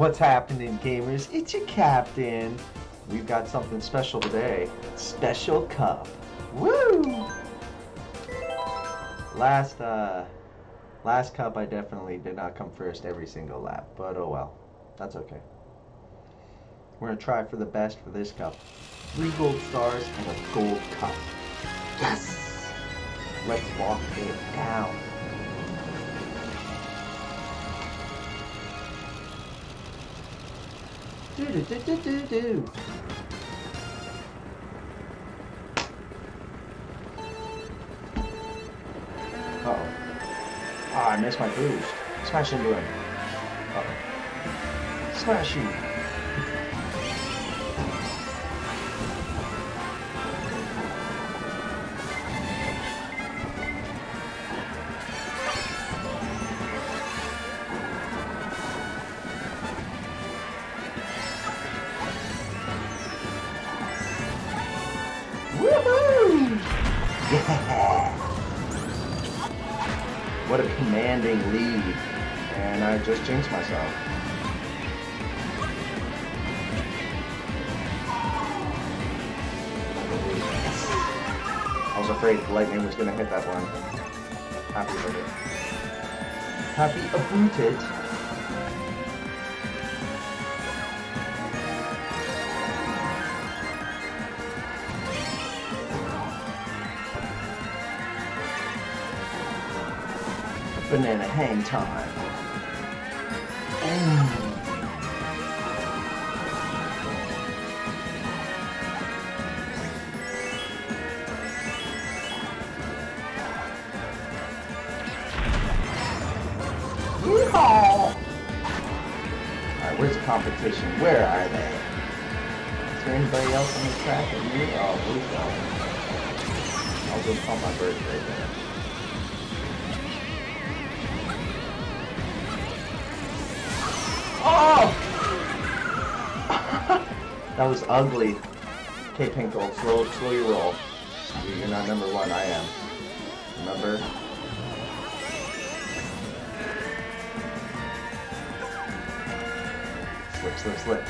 What's happening, gamers? It's your captain. We've got something special today. Special cup. Woo! Last, uh, last cup I definitely did not come first every single lap, but oh well. That's okay. We're gonna try for the best for this cup. Three gold stars and a gold cup. Yes! Let's walk it down. Do do do do do do. Uh oh. Ah, I missed my boost. Smash into him. Uh oh. Smash you. What a commanding lead. And I just jinxed myself. I was afraid lightning was gonna hit that one. Happy it. Happy about it. Banana hang time. Mm. Alright, where's the competition? Where are they? Is there anybody else on the track with me? Oh, please don't. I'll go call my birds right there. Oh! that was ugly. Okay, Pinkle, slow, slow your roll. You're not number one, I am. Remember? Slip, slip, slip.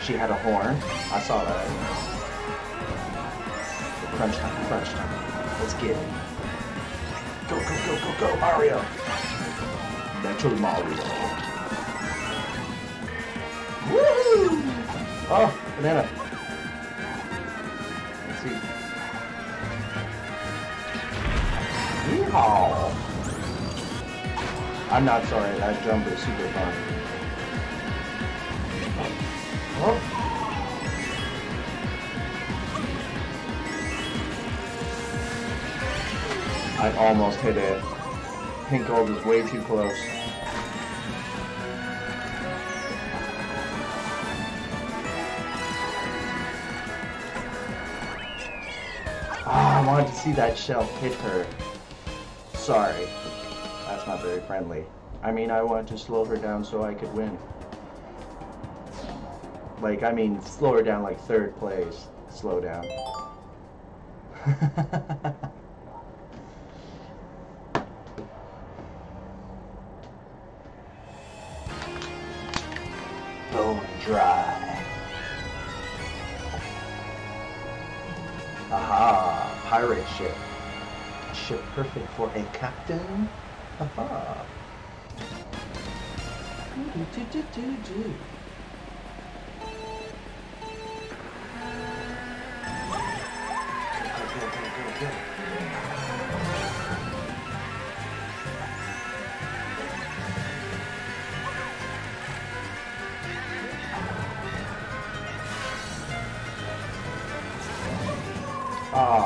She had a horn. I saw that. Crunch time, crunch time. Let's get it. Go, go, go, go, go, Mario! Metro Mario. Oh, banana. Let's see. Yeehaw! I'm not sorry, that jump is super fun. Oh. I almost hit it. Pink gold is way too close. I wanted to see that shell hit her. Sorry. That's not very friendly. I mean, I wanted to slow her down so I could win. Like, I mean, slow her down like third place. Slow down. Bone dry. Aha, pirate ship. Ship perfect for a captain. Aha. Do, do, do, do, do. Go, go, go, go, go. Ah.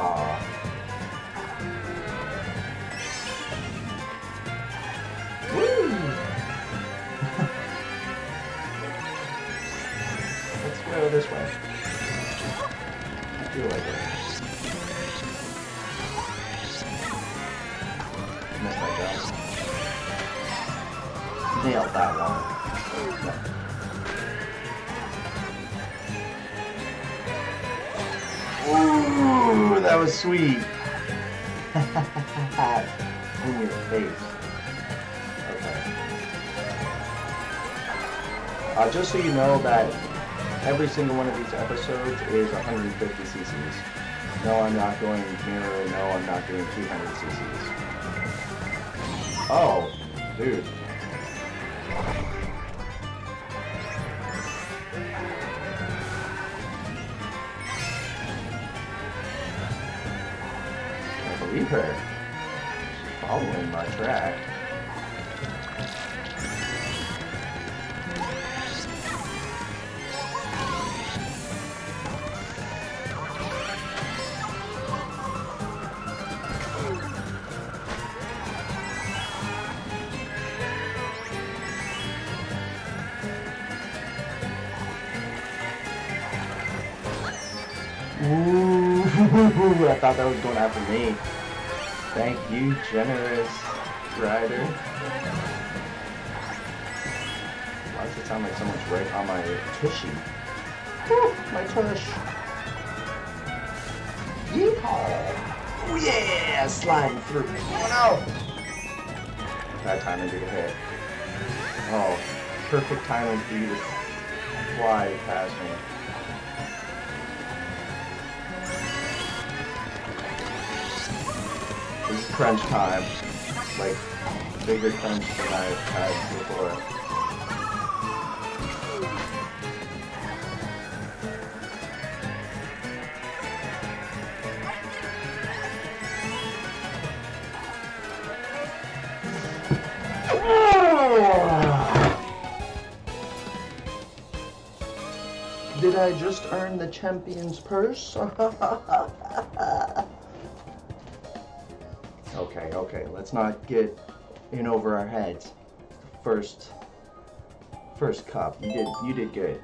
Was sweet. In your face. Okay. Uh, just so you know that every single one of these episodes is 150 cc's. No, I'm not going mirror. No, I'm not doing 200 cc's. Oh, dude. Believe her. She's following my track. Ooh, I thought that was going after me. Thank you, generous rider. Why does it sound like someone's right on my tushy? Woo, my tush. Yeehaw! Oh yeah, sliding through. Oh no! Bad timing to get hit. Oh, perfect timing for you to fly past me. This is crunch time. Like, bigger crunch than I've had before. Did I just earn the champion's purse? Okay, okay, let's not get in over our heads. First, first cup, you did, you did good,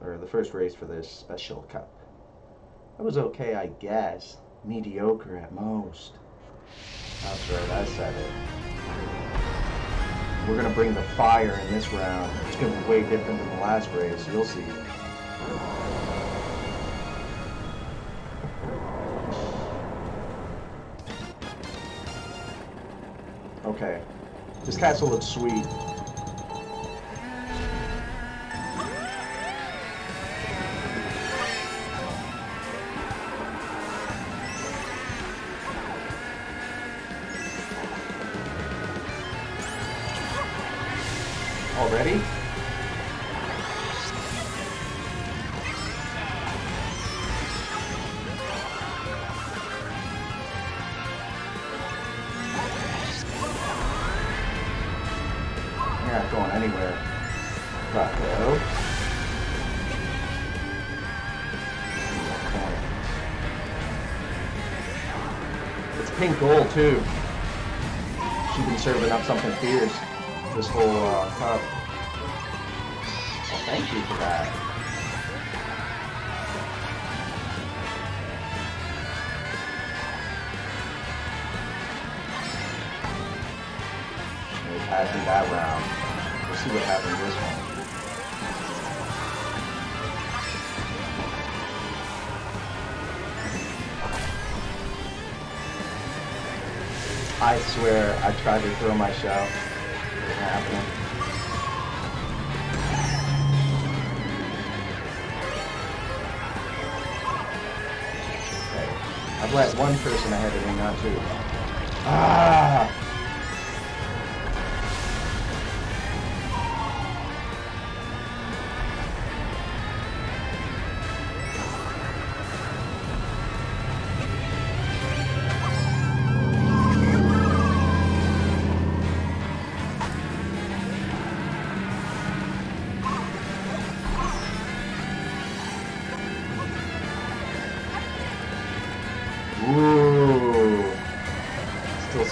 or the first race for this special cup. That was okay, I guess. Mediocre at most. That's right, I said it. We're gonna bring the fire in this round. It's gonna be way different than the last race. You'll see. Okay. This castle looks sweet. Pink gold too. She's been serving up something fierce this whole uh, cup. Well, thank you for that. Through that round. We'll see what happens this one. I swear I tried to throw my shell. It didn't. Okay. I've let one person ahead of me, not two. Ah!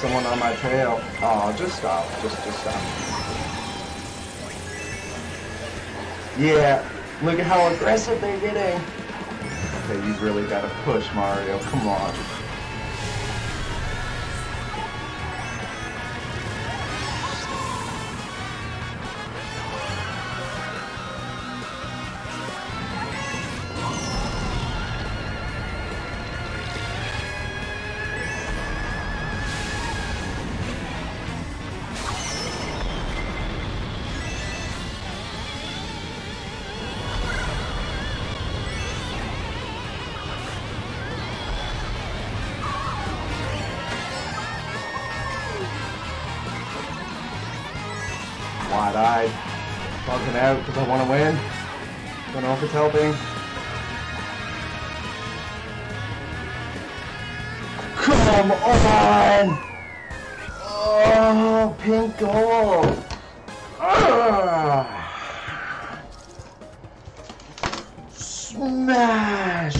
Someone on my tail. Oh, just stop. Just just stop. Yeah, look at how aggressive they're getting. Okay, you really gotta push, Mario. Come on. Bugging out because I want to win. Don't know if it's helping. Come on! Oh, pink gold! Ah. Smash!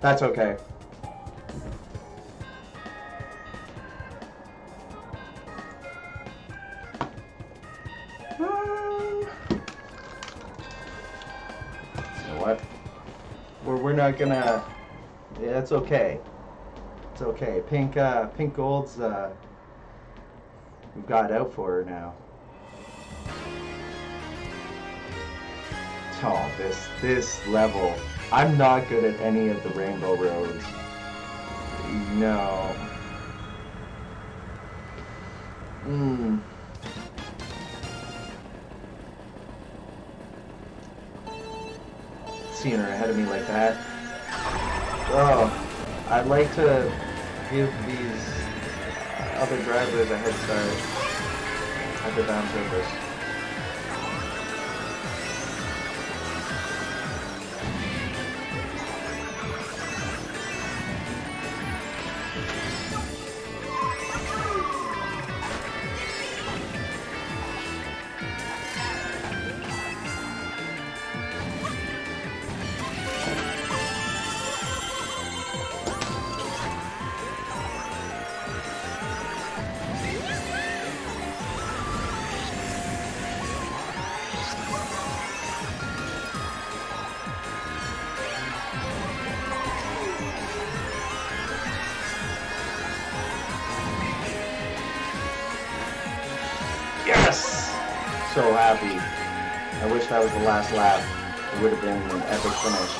That's okay. We're, we're not gonna. Yeah, it's okay. It's okay. Pink, uh, pink gold's, uh, we've got out for her now. Oh, this, this level. I'm not good at any of the rainbow roads. No. Hmm. Seeing her ahead of me like that. Oh, I'd like to give these other drivers a head start at the down surface. So happy. I wish that was the last lap. It would have been an epic finish.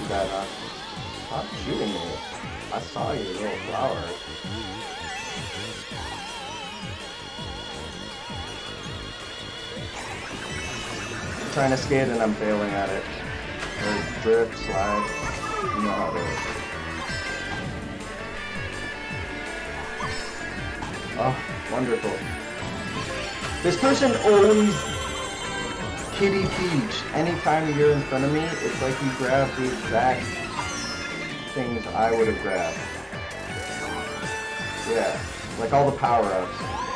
You got uh, stop shooting me. I saw you, little flower. I'm trying to skate and I'm failing at it. Or drift, slide. You know how it is. Oh, wonderful. This person always kitty Peach. Anytime you're in front of me, it's like you grab the exact things I would have grabbed. Yeah, like all the power-ups.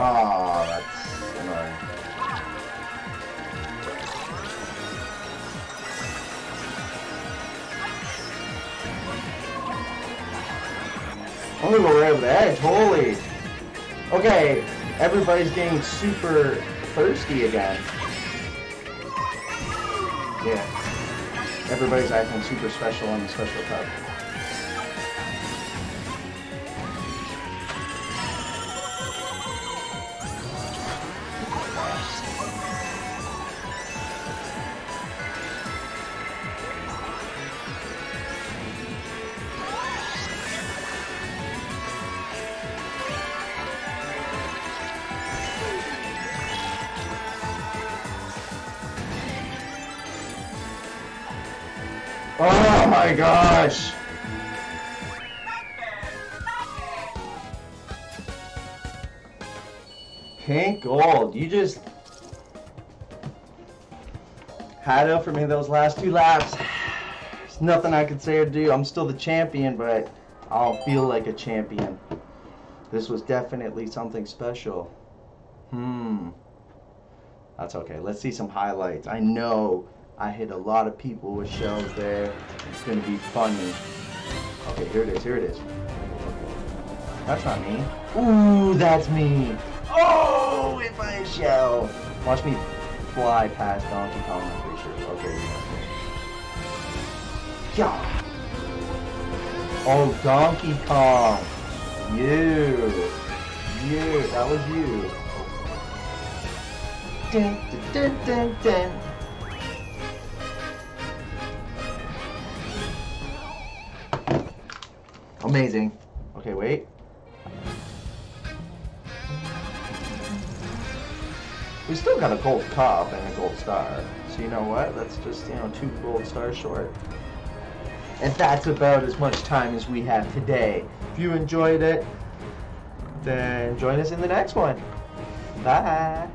Oh, that's annoying. Go right over the edge, holy! Okay, everybody's getting super thirsty again. Yeah. Everybody's acting super special on the special cup. Oh my gosh! Pink gold, you just had it for me those last two laps. There's nothing I could say or do. I'm still the champion, but I'll feel like a champion. This was definitely something special. Hmm. That's okay. Let's see some highlights. I know I hit a lot of people with shells there. It's gonna be funny. Okay, here it is, here it is. That's not me. Ooh, that's me. Oh, with my shell. Watch me fly past Donkey Kong, I'm pretty sure. Okay. Yeah. Oh, Donkey Kong. You. You, that was you. Dun, dun, dun, dun, dun. Amazing. Okay, wait. We still got a gold cup and a gold star. So you know what? That's just, you know, two gold stars short. And that's about as much time as we have today. If you enjoyed it, then join us in the next one. Bye.